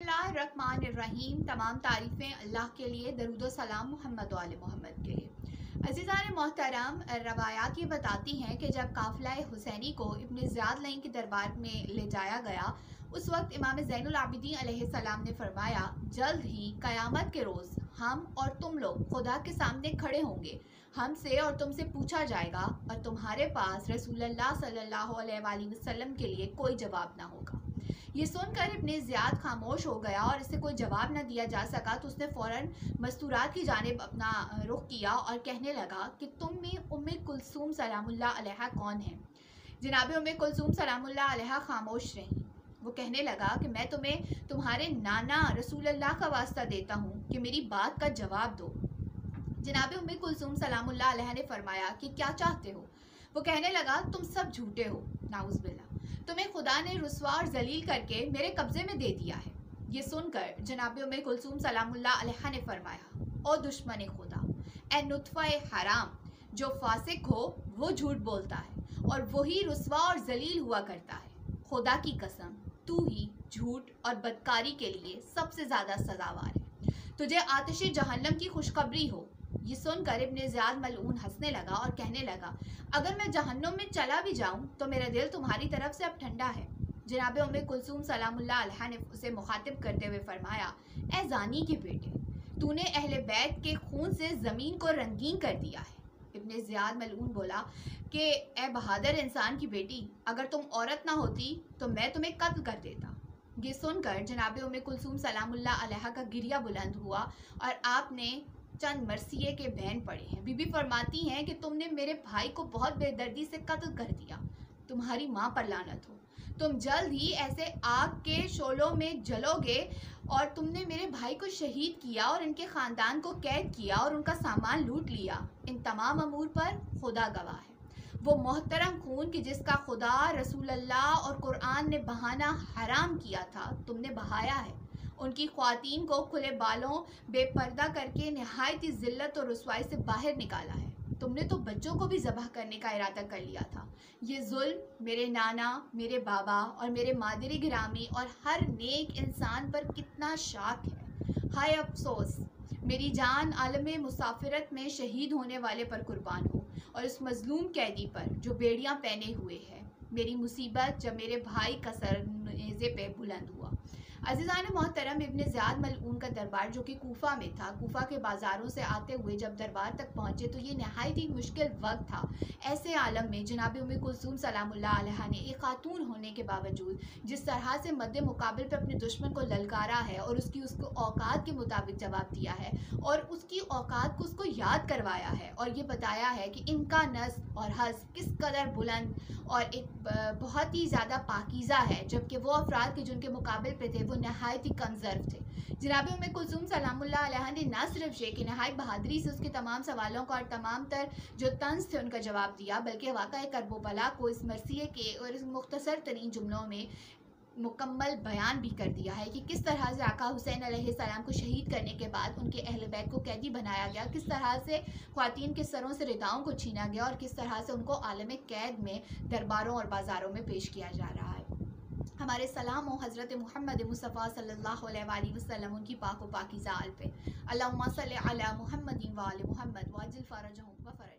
रहीम, तमाम तारीफ़ें अल्लाह के लिए, दरुद सलाम मोहम्मद वाल मोहम्मद के लिए। अजीज़ान मोहतरम, रवायात ये बताती हैं कि जब काफ़िला हुसैनी को इब्न ज़ियाद लई के दरबार में ले जाया गया, उस वक्त इमाम जैनआबिदीन सलाम ने फरमाया, जल्द ही, क़यामत के रोज़, हम और तुम लोग खुदा के सामने खड़े होंगे। हमसे और तुमसे पूछा जाएगा और तुम्हारे पास सल्लल्लाहु अलैहि वसल्लम के लिए कोई जवाब ना होगा। ये सुनकर इब्ने ज़ियाद खामोश हो गया और इसे कोई जवाब न दिया जा सका तो उसने फ़ौरन मस्तूरात की जानब अपना रुख किया और कहने लगा कि तुम में उम कुलसूम सलामुल्लाह अलैहा कौन है? जनाब उम कुलसूम सलामुल्लाह अलैहा खामोश रहीं। वो कहने लगा कि मैं तुम्हें तुम्हारे नाना रसूल अल्लाह का वास्ता देता हूँ कि मेरी बात का जवाब दो। जनाब उम कुलसूम सलामुल्लाह अलैहा ने फरमाया कि क्या चाहते हो? वो कहने लगा, तुम सब झूठे हो। नाउज़बिल्ला तुम्हें खुदा ने रसवा और जलील करके मेरे कब्ज़े में दे दिया है। ये सुनकर जनाब में कुलसूम सलामुल्ला ने फरमाया, ओ दुश्मन खुदा ए नुतफ़ा हराम, जो फासिक हो, वो झूठ बोलता है और वही रसवा और जलील हुआ करता है। खुदा की कसम, तू ही झूठ और बदकारी के लिए सबसे ज़्यादा सजावार है। तुझे आतिश जहन्नम की खुशखबरी हो ये सुनकर इब्ने ज़ियाद मलून हंसने लगा और कहने लगा, अगर मैं जहन्नुम में चला भी जाऊँ तो मेरा दिल तुम्हारी तरफ़ से अब ठंडा है। जनाब उम कुलसूम सलामुल्लाह ने उसे मुखातिब करते हुए फरमाया ए जानी के बेटे, तूने अहले बैत के खून से ज़मीन को रंगीन कर दिया है। इब्ने ज़ियाद मलून बोला कि ए बहादुर इंसान की बेटी, अगर तुम औरत ना होती तो मैं तुम्हें कत्ल कर देता। ये सुनकर जनाब उम कुलसूम सलामुल्लाह का गिरिया बुलंद हुआ और आपने चंद मरसिए के बहन पड़े हैं। बीबी फरमाती हैं कि तुमने मेरे भाई को बहुत बेदर्दी से कत्ल कर दिया। तुम्हारी माँ पर लानत हो। तुम जल्द ही ऐसे आग के शोलों में जलोगे और तुमने मेरे भाई को शहीद किया और इनके ख़ानदान को कैद किया और उनका सामान लूट लिया। इन तमाम अमूर पर खुदा गवाह है। वो मोहतरम खून की जिसका खुदा रसूल अल्लाह और कुरान ने बहाना हराम किया था, तुमने बहाया है। उनकी खातन को खुले बालों, बेपर्दा करके नहायत ही ज़िल्लत और रसवाई से बाहर निकाला है। तुमने तो बच्चों को भी ज़बह करने का इरादा कर लिया था। ये जुल्म मेरे नाना, मेरे बाबा और मेरे मादरी ग्रामी और हर नेक इंसान पर कितना शाक है। हाय अफसोस, मेरी जान आलम मुसाफरत में शहीद होने वाले पर कुर्बान हो और उस मज़लूम कैदी पर जो बेड़ियाँ पहने हुए है, मेरी मुसीबत जब मेरे भाई का सर नेज़े पे बुलंद हुआ। अजीज़ान मोहतरम इबन ज़्याद मलून का दरबार जो कि कोफा में था। कोफा के बाज़ारों से आते हुए जब दरबार तक पहुँचे तो ये नहायत ही मुश्किल वक्त था। ऐसे आलम में जनाब उम कुलसूम अलैहा ने एक खातून होने के बावजूद, जिस तरह से मद मुकाबल पर अपने दुश्मन को ललकारा है और उसकी उसको औकात के मुताबिक जवाब दिया है और उसकी औकात को उसको याद करवाया है और ये बताया है कि इनका नस और हंस किस कदर बुलंद और एक बहुत ही ज़्यादा पाकिज़ा है, जबकि वो अफराद के, जिनके मुकाबले पे थे, वो नहायत ही कमज़र्व थे। जनाब में कुलसूम सलामुल्लाह ने न सिर्फ़ ये कि नहायत बहादरी से उसके तमाम सवालों का और तमाम तर जो तंज थे उनका जवाब दिया, बल्कि वाक़ करबोबला को इस मरसिए के और इस मुख्तसर तरीन जुमलों में मुकम्मल बयान भी कर दिया है कि किस तरह से आका हुसैन सलाम को शहीद करने के बाद उनके अहल बैत को कैदी बनाया गया, किस तरह से खातन के सरों से रिदाओं को छीना गया और किस तरह से उनको आलम कैद में दरबारों और बाज़ारों में पेश किया जा रहा है। हमारे सलाम हो हज़रत महमद मुस्तफ़ा सल्ला वसल्लम, उनकी पाक व पाकिज़ा पे। अल्लाह सल मोहम्मद वाल महमद वाजिल फ़रज व फ़रज